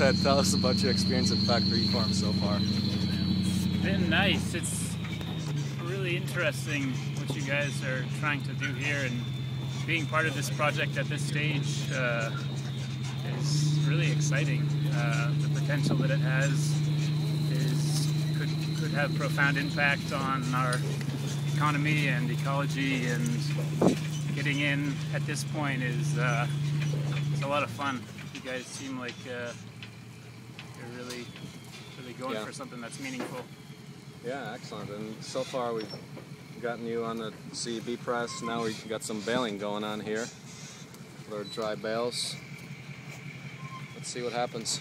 Ted, tell us about your experience at Factory Farm so far. It's been nice. It's really interesting what you guys are trying to do here, and being part of this project at this stage uh, is really exciting. Uh, the potential that it has is could could have profound impact on our economy and ecology, and getting in at this point is uh, it's a lot of fun. You guys seem like uh, going Yeah. for something that's meaningful. Yeah, excellent. And so far we've gotten you on the CEB press. Now we've got some baling going on here. Our dry bales. Let's see what happens.